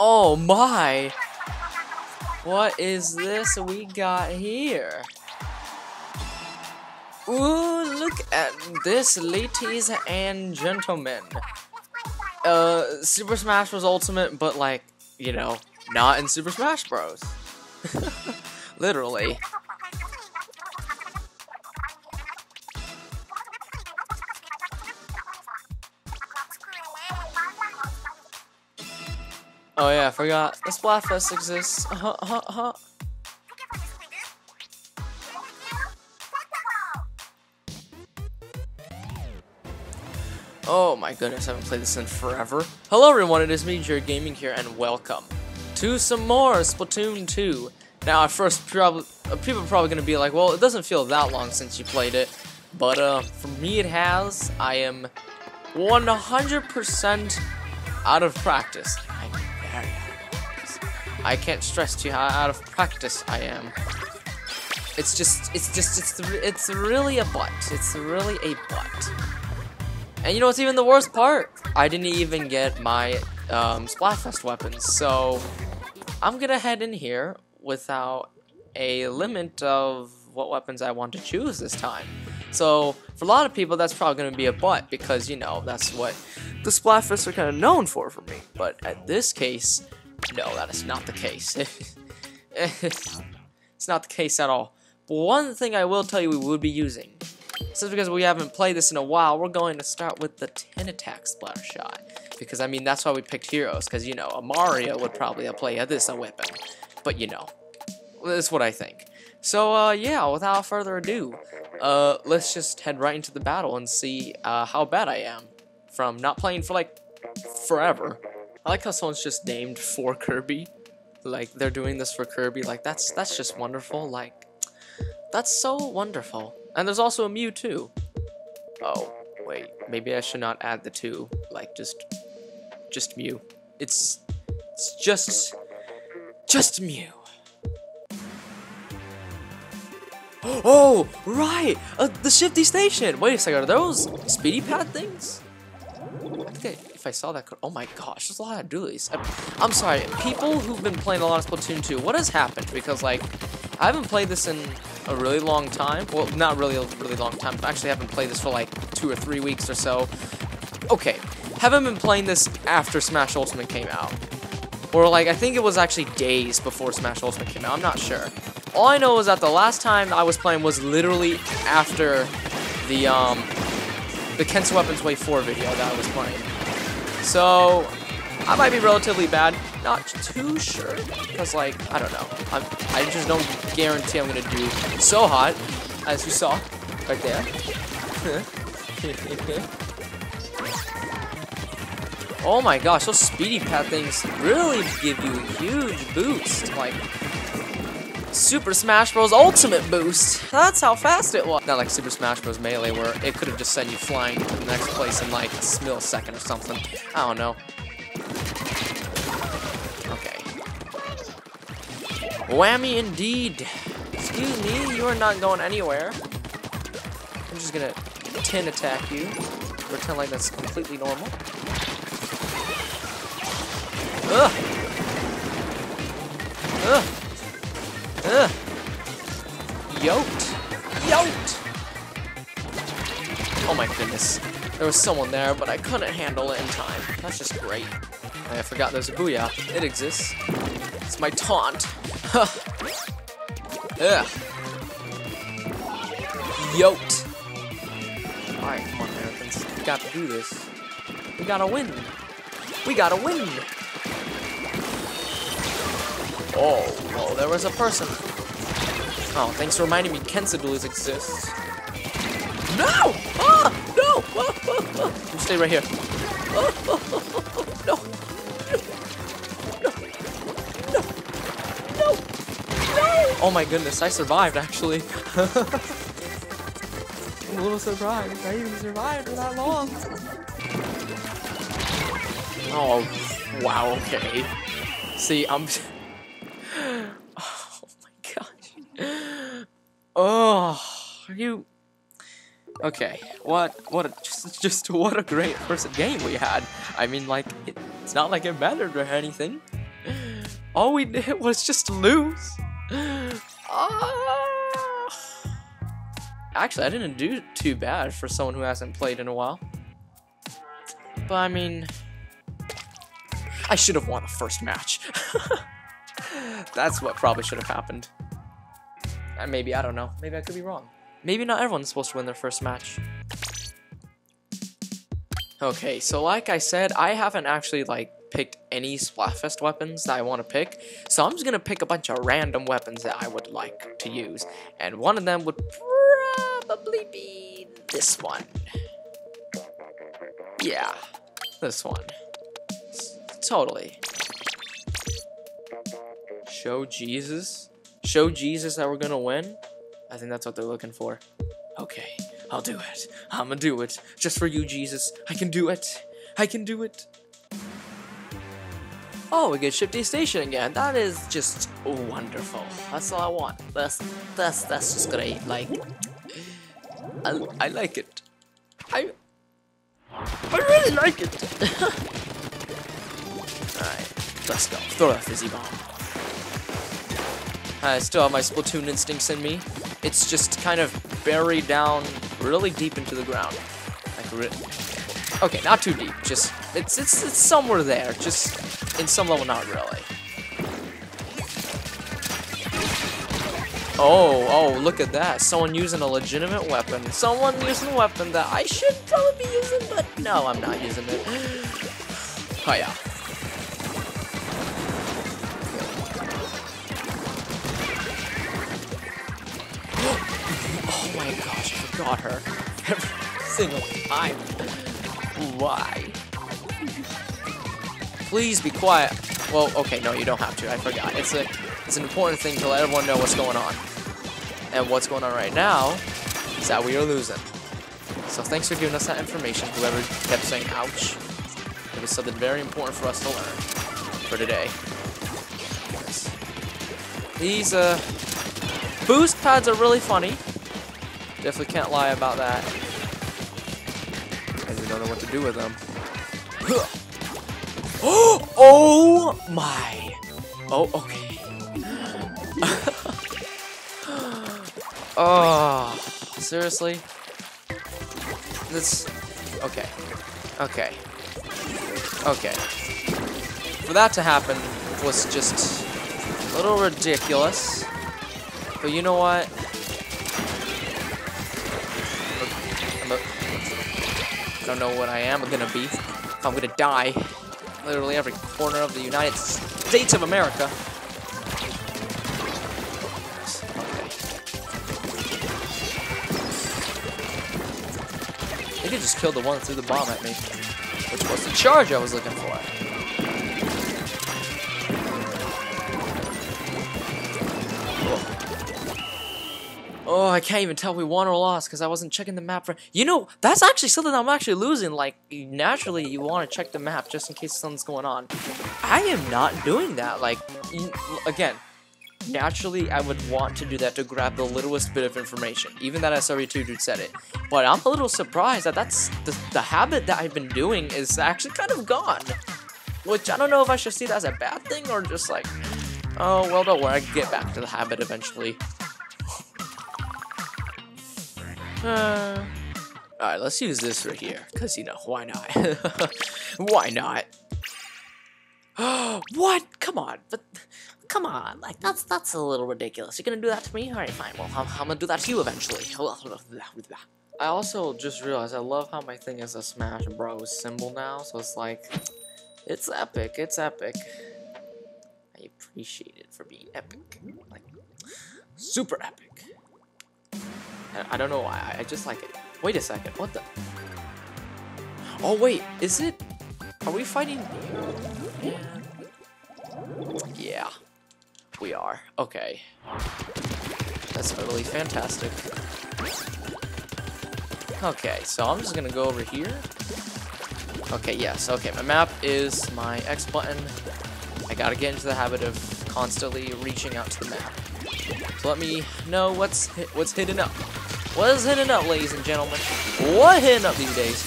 Oh my! What is this we got here? Ooh, look at this, ladies and gentlemen. Uh, Super Smash Bros. Ultimate, but like, you know, not in Super Smash Bros. Literally. Oh yeah, I forgot. The Splatfest exists. Oh my goodness, I haven't played this in forever. Hello everyone, it is me, Jared Gaming here, and welcome to some more Splatoon 2. Now, at first, uh, people are probably going to be like, well, it doesn't feel that long since you played it. But uh, for me, it has. I am 100% out of practice. I can't stress to you how out of practice I am. It's just, it's just, it's, it's really a butt. It's really a butt. And you know what's even the worst part? I didn't even get my um, Splatfest weapons, so I'm gonna head in here without a limit of what weapons I want to choose this time. So for a lot of people, that's probably gonna be a butt because you know that's what the Splatfests are kind of known for for me. But at this case, no, that is not the case. it's not the case at all. But one thing I will tell you we would be using since because we haven't played this in a while, we're going to start with the Tentatek Splattershot. Because, I mean, that's why we picked heroes. Because, you know, a Mario would probably play this a weapon. But, you know, that's what I think. So, uh, yeah, without further ado, uh, let's just head right into the battle and see, uh, how bad I am. From not playing for, like, forever. I like how someone's just named for Kirby. Like, they're doing this for Kirby. Like, that's, that's just wonderful. Like, that's so wonderful. And there's also a Mew too. Oh, wait, maybe I should not add the two. Like, just, just Mew. It's, it's just, just Mew. Oh, right! Uh, the Shifty Station! Wait a second, are those Speedy Pad things? I think I, if I saw that oh my gosh, there's a lot of dualies. I, I'm sorry, people who've been playing a lot of Splatoon 2, what has happened? Because, like, I haven't played this in a really long time. Well, not really a really long time. I actually haven't played this for like two or three weeks or so. Okay, haven't been playing this after Smash Ultimate came out. Or like, I think it was actually days before Smash Ultimate came out. I'm not sure. All I know is that the last time I was playing was literally after the, um, the Kensa Weapons Way 4 video that I was playing. So, I might be relatively bad. Not too sure. Because, like, I don't know. I'm, I just don't guarantee I'm going to do so hot. As you saw. Right there. oh my gosh, those speedy pad things really give you a huge boost. Like, Super Smash Bros. Ultimate Boost. That's how fast it was. Not like Super Smash Bros. Melee, where it could have just sent you flying to the next place in like a millisecond or something. I don't know. Okay. Whammy indeed. Excuse me, you are not going anywhere. I'm just gonna 10 attack you. Pretend like that's completely normal. Ugh! Yoked! Yoked! Oh my goodness. There was someone there, but I couldn't handle it in time. That's just great. I forgot there's a Booyah. It exists. It's my taunt. Ugh. Yoked. Alright, come on, Americans. We got to do this. We gotta win. We gotta win. Oh, oh, there was a person. Oh, thanks for reminding me Kensa exists. exist. No! Ah! No! Ah, ah, ah. You stay right here. Ah, ah, ah, ah, no! No! No! No! No! Oh my goodness, I survived actually. I'm a little surprised. I even survived for that long. Oh, wow, okay. See, I'm... Oh, are you... Okay, what, what, a, just, just what a great first game we had. I mean, like, it, it's not like it mattered or anything. all we did was just lose. Ah. Actually, I didn't do too bad for someone who hasn't played in a while. But I mean, I should have won the first match. That's what probably should have happened. Uh, maybe, I don't know. Maybe I could be wrong. Maybe not everyone's supposed to win their first match. Okay, so like I said, I haven't actually like picked any Splatfest weapons that I want to pick, so I'm just gonna pick a bunch of random weapons that I would like to use, and one of them would probably be this one. Yeah, this one. Totally. Show Jesus? Show Jesus that we're gonna win? I think that's what they're looking for. Okay. I'll do it. I'ma do it. Just for you, Jesus. I can do it. I can do it. Oh, we get Shifty Station again. That is just wonderful. That's all I want. That's that's that's just great. Like, I I like it. I I really like it. Alright, let's go. Throw that fizzy bomb. I still have my Splatoon instincts in me. It's just kind of buried down really deep into the ground. Like, okay, not too deep. Just it's it's it's somewhere there. Just in some level, not really. Oh, oh, look at that. Someone using a legitimate weapon. Someone using a weapon that I should probably be using, but no, I'm not using it. Oh, yeah. Forgot her. Every single time. Why? Please be quiet. Well, okay, no, you don't have to. I forgot. It's a, it's an important thing to let everyone know what's going on. And what's going on right now is that we are losing. So thanks for giving us that information, whoever kept saying ouch. It was something very important for us to learn for today. These, uh, boost pads are really funny. Definitely can't lie about that. I just don't know what to do with them. oh my! Oh, okay. oh, seriously? This. Okay. Okay. Okay. For that to happen was just a little ridiculous. But you know what? I don't know what I am gonna be. I'm gonna die. Literally every corner of the United States of America. They could just kill the one that threw the bomb at me. Which was the charge I was looking for. Oh, I can't even tell we won or lost because I wasn't checking the map for. You know, that's actually something I'm actually losing. Like, naturally, you want to check the map just in case something's going on. I am not doing that. Like, again, naturally, I would want to do that to grab the littlest bit of information. Even that SRE2 dude said it. But I'm a little surprised that that's the, the habit that I've been doing is actually kind of gone. Which I don't know if I should see that as a bad thing or just like, oh, well, don't worry, I get back to the habit eventually. Uh, Alright, let's use this right here. Because, you know, why not? why not? what? Come on. But, come on. Like, that's that's a little ridiculous. You're gonna do that to me? Alright, fine. Well, I'm, I'm, gonna do that to you eventually. I also just realized I love how my thing is a Smash Bros. symbol now. So it's like, it's epic. It's epic. I appreciate it for being epic. Like, super epic. I don't know why, I just like it. Wait a second, what the? Oh wait, is it? Are we fighting? Yeah, we are. Okay. That's totally fantastic. Okay, so I'm just gonna go over here. Okay, yes, okay, my map is my X button. I gotta get into the habit of constantly reaching out to the map. So let me know what's what's hidden up. What is hitting up, ladies and gentlemen? What hitting up these days?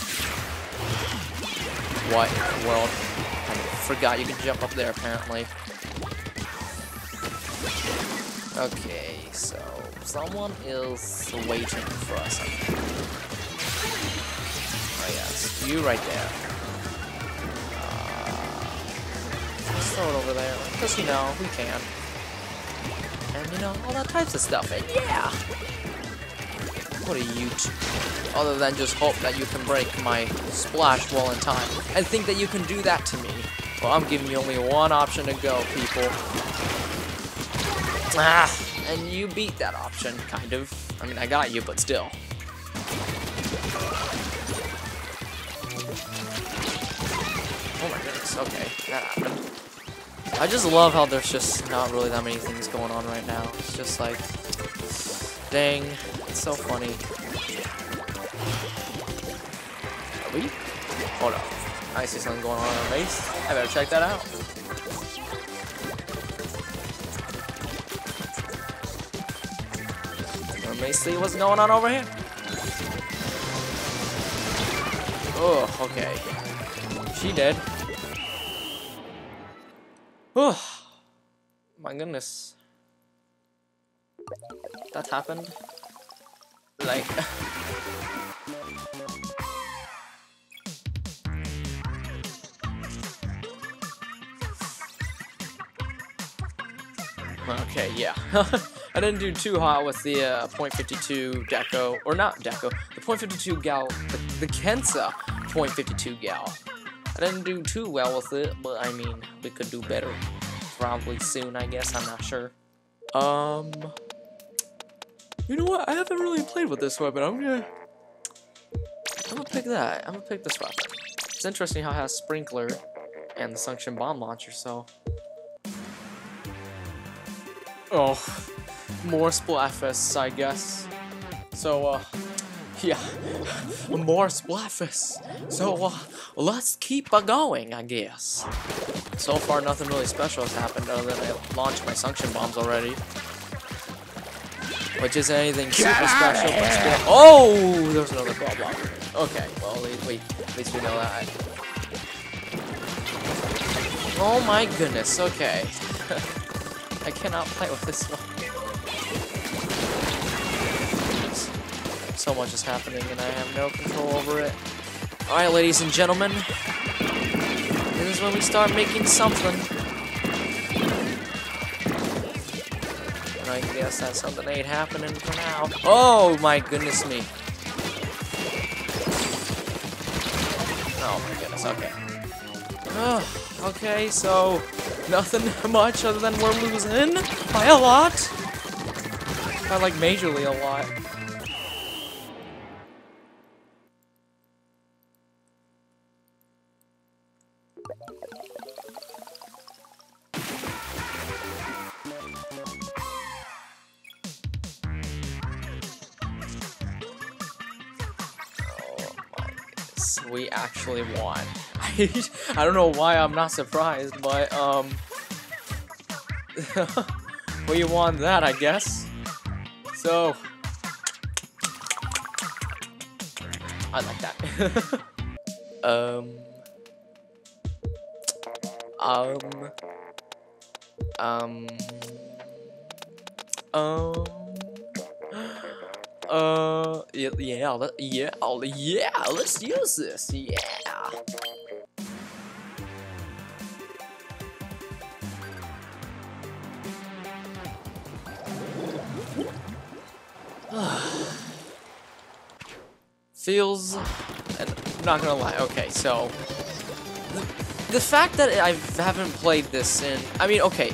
What in the world? I forgot you can jump up there, apparently. Okay, so someone is waiting for us. Oh yes, you right there. Uh, let's throw it over there, because you know, we can. And you know, all that types of stuff, and yeah! What you two? Other than just hope that you can break my splash wall in time, and think that you can do that to me. Well, I'm giving you only one option to go, people. Ah, and you beat that option, kind of. I mean, I got you, but still. Oh my goodness, okay, that happened. I just love how there's just not really that many things going on right now. It's just like, dang, it's so funny. Are we? Hold up. I see something going on in our base. I better check that out. Let me see what's going on over here. Oh, okay. She dead. Oh, my goodness. That happened. Like... Okay, yeah. I didn't do too hot with the uh, .52 Deco, or not Deco, the .52 Gal, the, the Kensa .52 Gal. I didn't do too well with it, but I mean, we could do better. Probably soon, I guess, I'm not sure. Um, you know what, I haven't really played with this weapon, I'm gonna, I'm gonna pick that, I'm gonna pick this weapon. It's interesting how it has Sprinkler and the Suction Bomb Launcher, so Oh, more Splatfests, I guess. So, uh, yeah, more Splatfests. So, uh, let's keep uh, going, I guess. So far, nothing really special has happened other than I launched my suction bombs already. Which isn't anything super special, but still. Oh, there's another problem. Okay, well, at least, we, at least we know that. Oh my goodness, okay. I cannot play with this one. So much is happening and I have no control over it. Alright, ladies and gentlemen. This is when we start making something. I guess that something ain't happening for now. Oh my goodness me. Oh my goodness, okay. Okay, so nothing much other than we're losing by a lot. By like majorly a lot. We actually won. I don't know why I'm not surprised, but um, we won that, I guess. So, I like that. um, um, um, um. Uh, yeah, yeah, let, yeah, yeah, let's use this, yeah. Feels, I'm not gonna lie, okay, so, the, the fact that I haven't played this in, I mean, okay,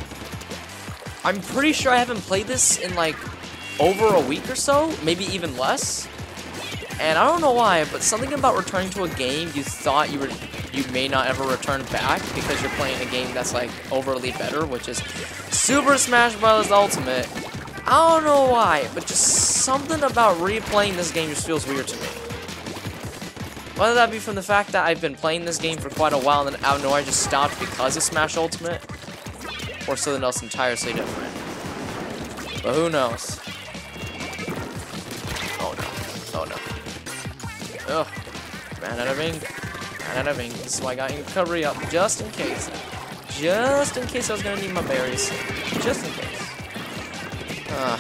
I'm pretty sure I haven't played this in, like, over a week or so, maybe even less, and I don't know why, but something about returning to a game you thought you were you may not ever return back because you're playing a game that's like overly better, which is Super Smash Bros. Ultimate. I don't know why, but just something about replaying this game just feels weird to me. Whether that be from the fact that I've been playing this game for quite a while and then out of nowhere I just stopped because of Smash Ultimate, or something else entirely different. But who knows? Oh no. Ugh. Ran out of ink. Ran out of ink. So I got in recovery up just in case. Just in case I was gonna need my berries. Just in case. Uh,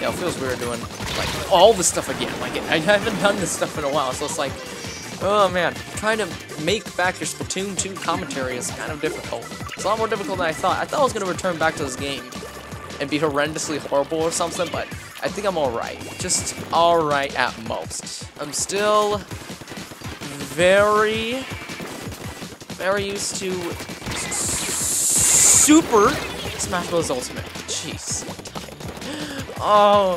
yeah, it feels weird doing like all this stuff again. Like I haven't done this stuff in a while, so it's like, oh man, trying to make back your Splatoon 2 commentary is kind of difficult. It's a lot more difficult than I thought. I thought I was gonna return back to this game and be horrendously horrible or something, but I think I'm alright. Just alright at most. I'm still very, very used to Super Smash Bros. Ultimate. Jeez. Oh.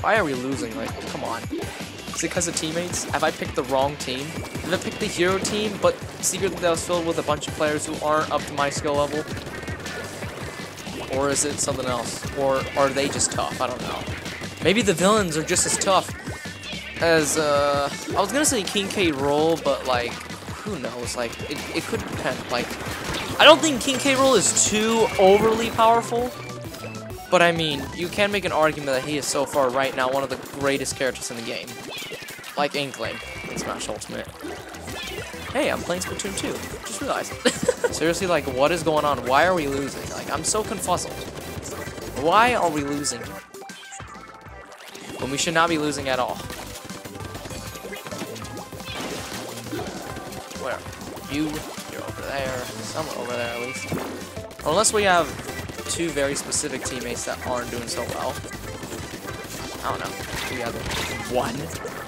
Why are we losing? Like, come on. Is it because of teammates? Have I picked the wrong team? Did I pick the hero team, but secretly that was filled with a bunch of players who aren't up to my skill level? Or is it something else? Or are they just tough? I don't know. Maybe the villains are just as tough as, uh... I was gonna say King K. Rool, but, like, who knows? Like, it, it could depend. Like, I don't think King K. Rool is too overly powerful. But I mean, you can make an argument that he is so far right now one of the greatest characters in the game. Like Inkling in Smash Ultimate. Hey, I'm playing Splatoon 2. Just realized. Seriously, like, what is going on? Why are we losing? Like, I'm so confuzzled. Why are we losing? When we should not be losing at all. Where? You, you're over there. Somewhere over there, at least. Unless we have two very specific teammates that aren't doing so well. I don't know. We have one.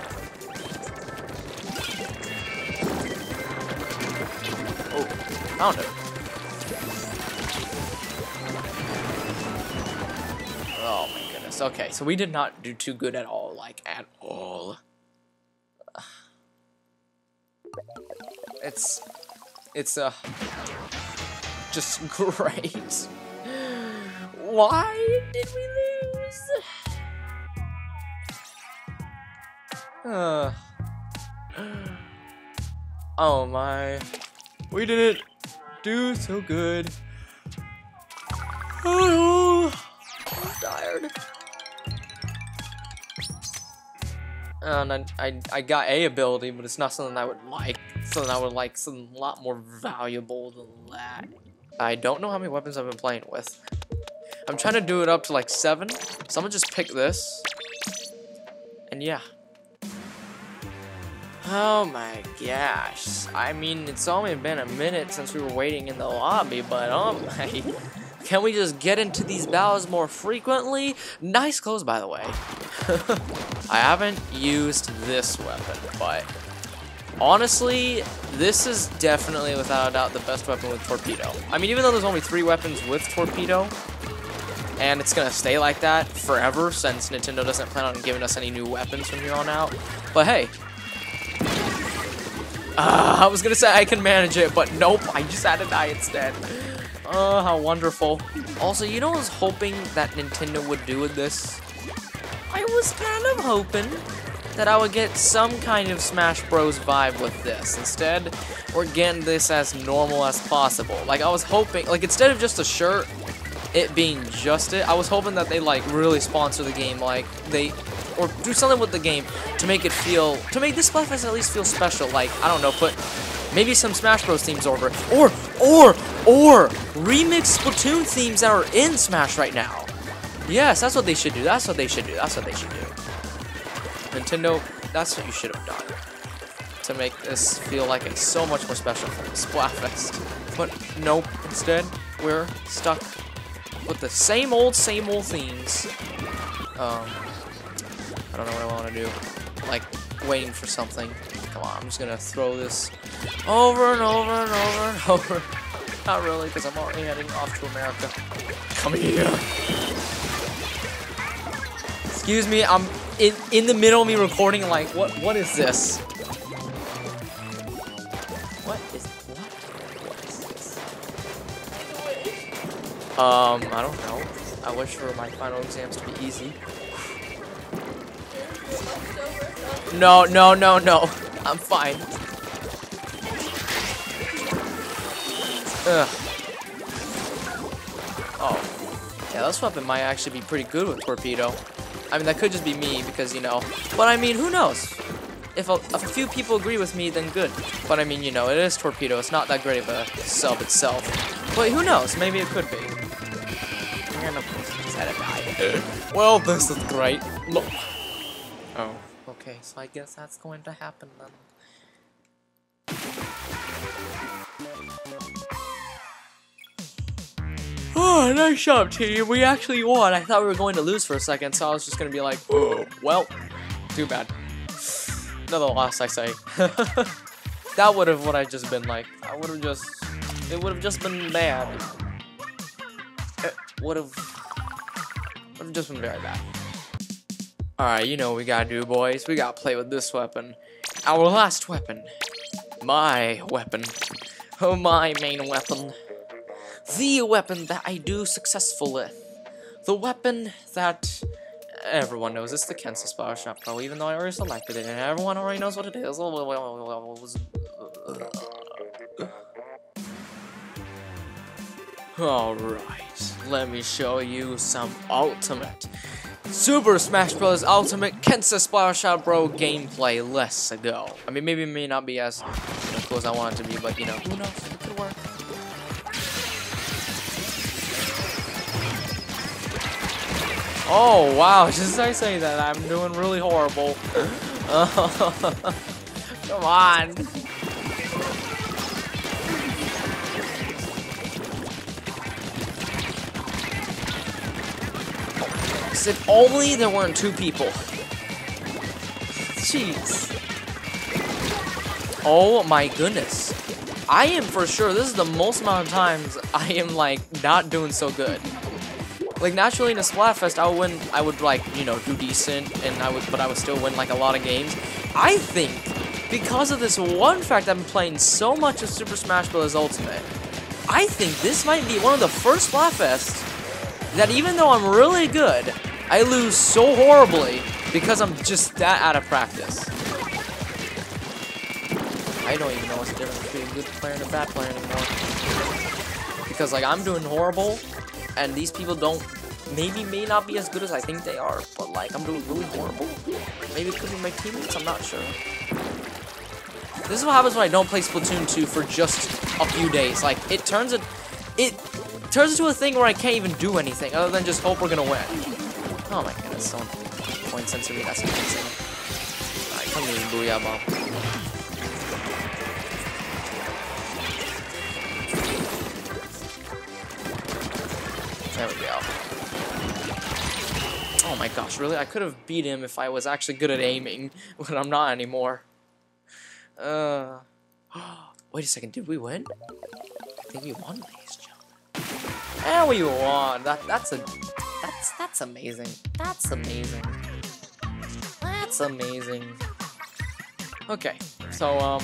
Found him. Oh my goodness. Okay, so we did not do too good at all, like at all. It's it's uh just great. Why did we lose? Uh. Oh my. We didn't do so good. Oh, I'm tired. And I, I, I got a ability, but it's not something I would like. Something I would like, something a lot more valuable than that. I don't know how many weapons I've been playing with. I'm trying to do it up to like seven. So I'm gonna just pick this. And yeah. Oh my gosh. I mean, it's only been a minute since we were waiting in the lobby, but oh my. Can we just get into these battles more frequently? Nice clothes, by the way. I haven't used this weapon, but honestly, this is definitely, without a doubt, the best weapon with Torpedo. I mean, even though there's only three weapons with Torpedo, and it's gonna stay like that forever since Nintendo doesn't plan on giving us any new weapons from here on out. But hey, uh, I was gonna say I can manage it, but nope, I just had to die instead. Oh, how wonderful. Also, you know I was hoping that Nintendo would do with this? I was kind of hoping that I would get some kind of Smash Bros. vibe with this. Instead, we're getting this as normal as possible. Like, I was hoping, like, instead of just a shirt, it being just it, I was hoping that they, like, really sponsor the game, like, they, or do something with the game to make it feel, to make this Splatfest at least feel special, like, I don't know, put maybe some Smash Bros. themes over or, or, or, remix Splatoon themes that are in Smash right now. Yes, that's what they should do, that's what they should do, that's what they should do. Nintendo, that's what you should have done. To make this feel like it's so much more special for Splatfest. But nope, instead, we're stuck with the same old, same old themes. Um, I don't know what I want to do. Like, waiting for something. Come on, I'm just gonna throw this over and over and over and over. Not really, because I'm already heading off to America. Come here. Excuse me, I'm in in the middle of me recording. Like, what what is this? Um, I don't know. I wish for my final exams to be easy. No, no, no, no. I'm fine. Ugh. Oh. Yeah, this weapon might actually be pretty good with Torpedo. I mean, that could just be me because, you know. But I mean, who knows? if a, if a few people agree with me, then good. But I mean, you know, it is Torpedo. It's not that great of a sub itself. But who knows? Maybe it could be. Well, this is great. Look. Oh, okay. So I guess that's going to happen then. Oh, nice job, team. We actually won. I thought we were going to lose for a second, so I was just going to be like, oh, well, too bad. Another loss, I say. that would have what I just been like. I would have just, it would have just been bad. Would have, would have just been very bad. Alright, you know what we gotta do, boys. We gotta play with this weapon. Our last weapon. My weapon. Oh, my main weapon the weapon that I do successful with. The weapon that everyone knows. It's the Kensa Splattershot Pro, even though I already selected it, and everyone already knows what it is. Alright, let me show you some Ultimate. Super Smash Bros. Ultimate Kensa Splattershot Pro gameplay. Let's go. I mean, maybe it may not be as cool as I want it to be, but you know, who knows? It could work. Oh, wow, just as I say that, I'm doing really horrible. come on. If only there weren't two people. Jeez. Oh my goodness. I am for sure, this is the most amount of times I am like not doing so good. Like naturally in a Splatfest, I would win. I would like you know do decent, and I would, but I would still win like a lot of games. I think because of this one fact, I've been playing so much of Super Smash Bros. Ultimate. I think this might be one of the first Splatfests that even though I'm really good, I lose so horribly because I'm just that out of practice. I don't even know what's the difference between a good player and a bad player anymore. Because like I'm doing horrible, and these people don't maybe may not be as good as I think they are, but like I'm doing really horrible. Maybe it could be my teammates, I'm not sure. This is what happens when I don't play Splatoon 2 for just a few days. Like it turns it it turns into a thing where I can't even do anything other than just hope we're gonna win. Oh my goodness, don't point sensor me, that's amazing. Alright, come here, Booyah Bomb. There we go. Oh my gosh, really? I could have beat him if I was actually good at aiming, but I'm not anymore. Uh, wait a second, did we win? I think we won, ladies and gentlemen. And we won. That that's a that's that's amazing. That's amazing. That's amazing. Okay, so um,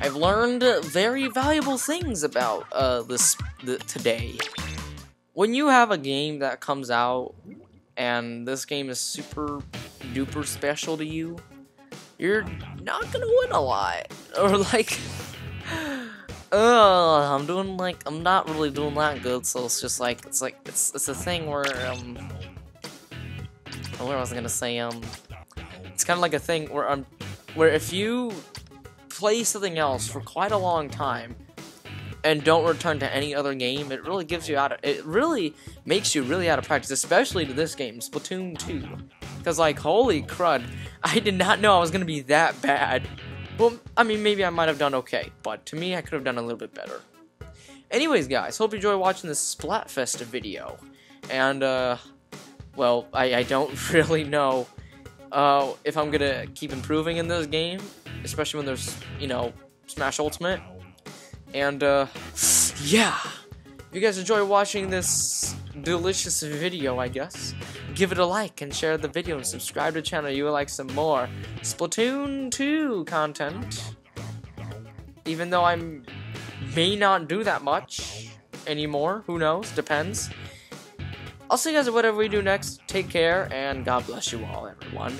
I've learned very valuable things about uh this the, today when you have a game that comes out and this game is super duper special to you, you're not gonna win a lot. Or like, uh, I'm doing like I'm not really doing that good. So it's just like it's like it's it's a thing where um, what was I gonna say? Um, it's kind of like a thing where I'm where if you play something else for quite a long time and don't return to any other game, it really gives you out of, it really makes you really out of practice, especially to this game, Splatoon 2. Because, like, holy crud, I did not know I was going to be that bad. Well, I mean, maybe I might have done okay, but to me, I could have done a little bit better. Anyways, guys, hope you enjoy watching this Splatfest video. And, uh, well, I, I don't really know uh, if I'm to keep improving in this game, especially when there's, you know, Smash Ultimate. And, uh, yeah. If you guys enjoy watching this delicious video, I guess, give it a like and share the video and subscribe to the channel you would like some more Splatoon 2 content. Even though I may not do that much anymore, who knows, depends. I'll see you guys at whatever we do next. Take care, and God bless you all, everyone.